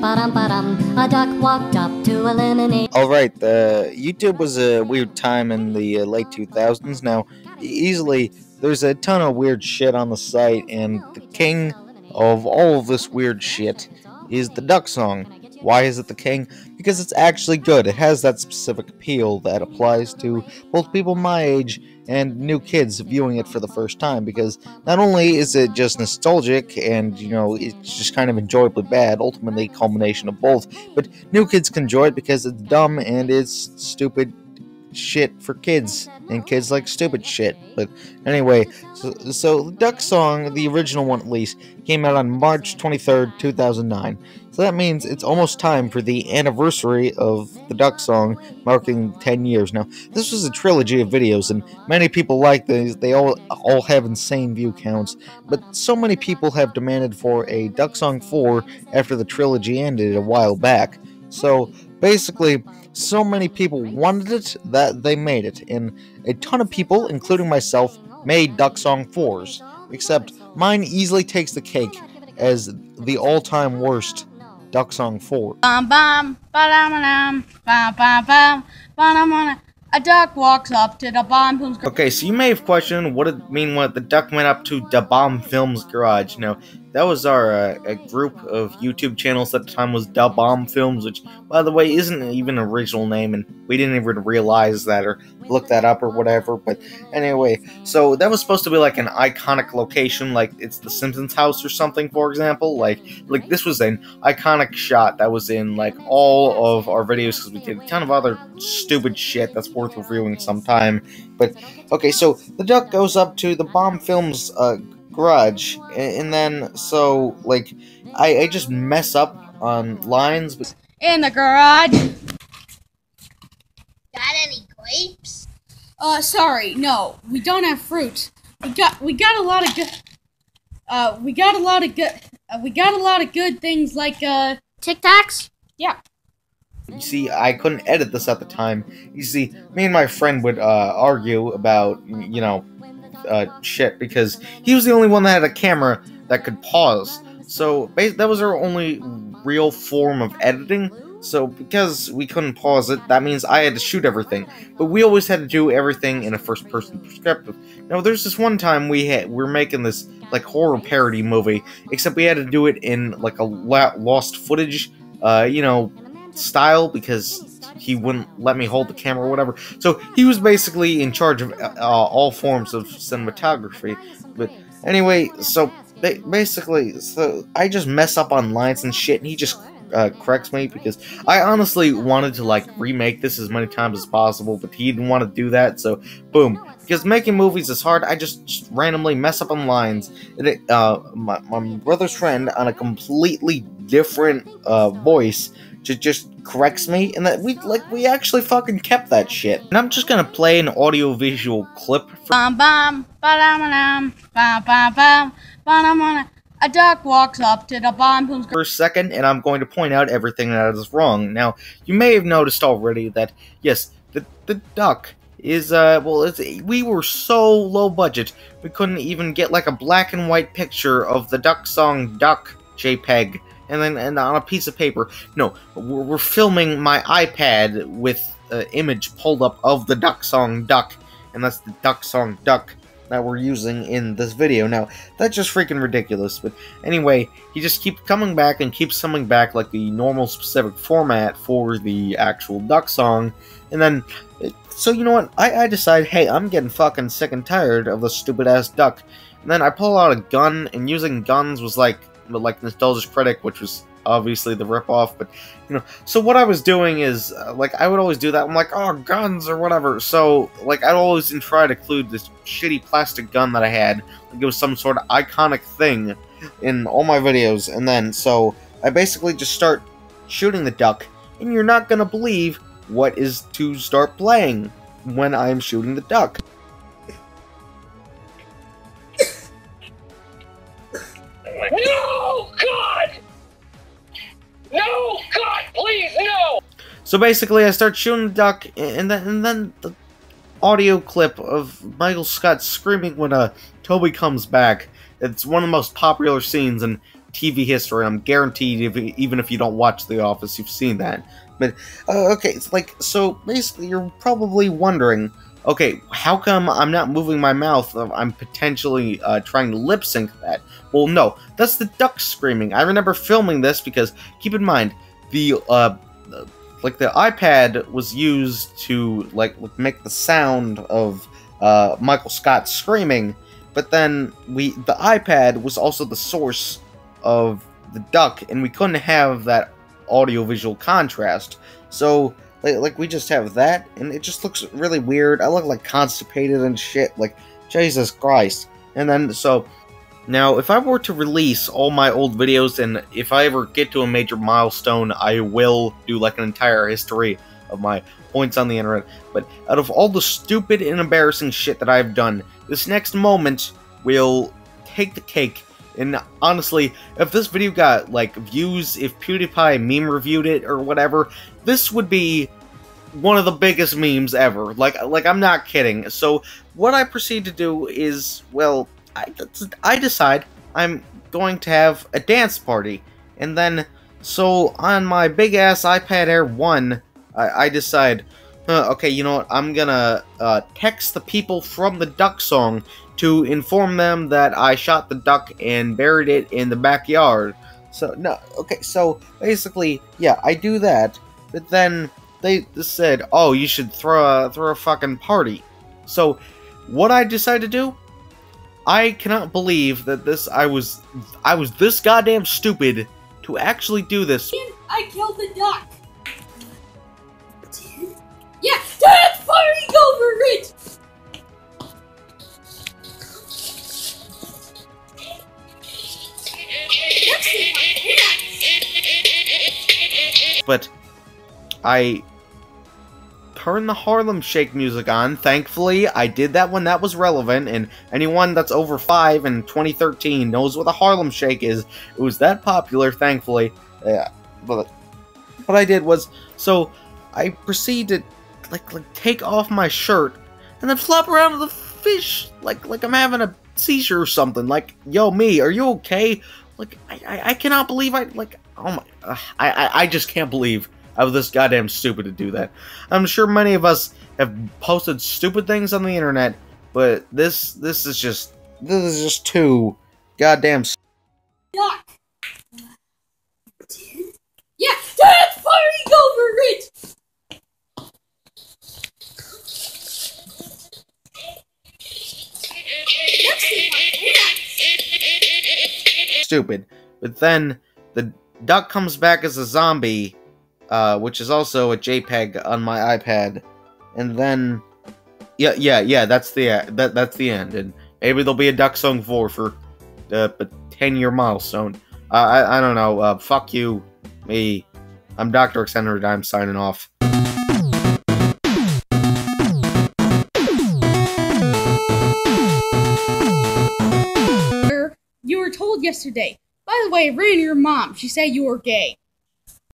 A duck walked up to a lemonade. Alright, uh, YouTube was a weird time in the uh, late 2000s. Now, easily, there's a ton of weird shit on the site, and the king of all of this weird shit is the duck song. Why is it the king? Because it's actually good. It has that specific appeal that applies to both people my age and new kids viewing it for the first time. Because not only is it just nostalgic and, you know, it's just kind of enjoyably bad, ultimately culmination of both, but new kids can enjoy it because it's dumb and it's stupid shit for kids, and kids like stupid shit. But anyway, so, so the Duck Song, the original one at least, came out on March 23rd, 2009. So that means it's almost time for the anniversary of the Duck Song, marking 10 years. Now, this was a trilogy of videos, and many people like these. They all all have insane view counts, but so many people have demanded for a Duck Song 4 after the trilogy ended a while back. So basically, so many people wanted it that they made it, and a ton of people, including myself, made Duck Song 4s. Except mine easily takes the cake as the all-time worst Duck Song 4. Bum bum, ba-dum-dum, bum bum bum, ba-dum-dum. A duck walks up to the bomb film's Okay, so you may have questioned what it mean when the duck went up to the Bomb Films garage. Now, that was our uh, a group of YouTube channels at the time was Da Bomb Films, which, by the way, isn't even an original name, and we didn't even realize that or look that up or whatever. But anyway, so that was supposed to be like an iconic location, like it's the Simpsons house or something, for example. Like, like this was an iconic shot that was in like all of our videos because we did a ton of other stupid shit that's worth reviewing sometime. But okay, so the duck goes up to the Bomb Films uh, garage, and, and then so like I, I just mess up on lines, but in the garage. Got any grapes? Uh, sorry, no, we don't have fruit. We got we got a lot of good. Uh, we got a lot of good. Uh, we got a lot of good things like uh. Tic Tacs? Yeah. You see, I couldn't edit this at the time. You see, me and my friend would uh, argue about, you know, uh, shit because he was the only one that had a camera that could pause. So that was our only real form of editing. So because we couldn't pause it, that means I had to shoot everything. But we always had to do everything in a first-person perspective. Now, there's this one time we had we're making this like horror parody movie, except we had to do it in like a lost footage, uh, you know, style because he wouldn't let me hold the camera or whatever. So he was basically in charge of uh, all forms of cinematography. But anyway, so basically, so I just mess up on lines and shit, and he just uh, corrects me because I honestly wanted to like remake this as many times as possible, but he didn't want to do that. So boom, because making movies is hard. I just, randomly mess up on lines. It, uh, my, my brother's friend on a completely different uh, voice just just corrects me, and that we like we actually fucking kept that shit. And I'm just gonna play an audio visual clip. For bum bum bum bum bum ba-dum-dum. A duck walks up to the bomb for a second, and I'm going to point out everything that is wrong. Now, you may have noticed already that yes, the the duck is uh well it's we were so low budget we couldn't even get like a black and white picture of the duck song duck JPEG and then and on a piece of paper. No, we're, we're filming my iPad with an image pulled up of the duck song Duck, and that's the duck song Duck that we're using in this video. Now, that's just freaking ridiculous, but anyway, he just keeps coming back and keeps coming back like the normal specific format for the actual duck song, and then, so you know what, I, I decide, hey, I'm getting fucking sick and tired of the stupid-ass duck, and then I pull out a gun, and using guns was like, like Nostalgia Critic, which was obviously the ripoff. But you know, so what I was doing is uh, like I would always do that. I'm like, oh, guns or whatever. So like I'd always try to include this shitty plastic gun that I had. Like it was some sort of iconic thing in all my videos. And then so I basically just start shooting the duck, and you're not gonna believe what is to start playing when I'm shooting the duck. So basically, I start shooting the duck, and then and then the audio clip of Michael Scott screaming when uh, Toby comes back. It's one of the most popular scenes, in TV history. I'm guaranteed, if, even if you don't watch The Office, you've seen that. But uh, okay, it's like so. Basically, you're probably wondering, okay, how come I'm not moving my mouth? I'm potentially uh, trying to lip sync that. Well, no, that's the duck screaming. I remember filming this because keep in mind the uh, like the iPad was used to like make the sound of uh, Michael Scott screaming, but then we the iPad was also the source of the duck, and we couldn't have that audio-visual contrast. So like, like we just have that, and it just looks really weird. I look like constipated and shit. Like Jesus Christ. And then so now, if I were to release all my old videos, and if I ever get to a major milestone, I will do like an entire history of my points on the internet. But out of all the stupid and embarrassing shit that I've done, this next moment will take the cake. And honestly, if this video got like views, if PewDiePie meme reviewed it or whatever, this would be one of the biggest memes ever. Like, like I'm not kidding. So what I proceed to do is, well, I, I decide I'm going to have a dance party. And then, so on my big ass iPad Air 1, I, I decide, uh, okay, you know what, I'm gonna uh, text the people from the duck song to inform them that I shot the duck and buried it in the backyard. So, no, okay, so basically, yeah, I do that, but then they said, oh, you should throw a, throw a fucking party. So, what I decide to do I cannot believe that this I was I was this goddamn stupid to actually do this. I killed the duck. Yeah, that's fighting over it. But I turn the Harlem Shake music on. Thankfully, I did that when that was relevant, and anyone that's over 5 in 2013 knows what a Harlem Shake is. It was that popular, thankfully. Yeah, but what I did was, so I proceeded to, like, like take off my shirt, and then flop around with the fish, like, like I'm having a seizure or something. Like, yo, me, are you okay? Like, I, I, I cannot believe I, like, oh my, uh, I, I, I just can't believe I was this goddamn stupid to do that. I'm sure many of us have posted stupid things on the internet, but this this is just this is just too goddamn. Duck. Yeah, that's fighting over it. Stupid. But then the duck comes back as a zombie uh, which is also a JPEG on my iPad. And then, yeah, yeah, yeah, that's the that that's the end. And maybe there'll be a Duck Song 4 for uh, 10 year milestone. Uh, I I don't know. Uh, fuck you, me. I'm Dr. X Henry. I'm signing off. You were told yesterday. By the way, ran your mom. She said you were gay.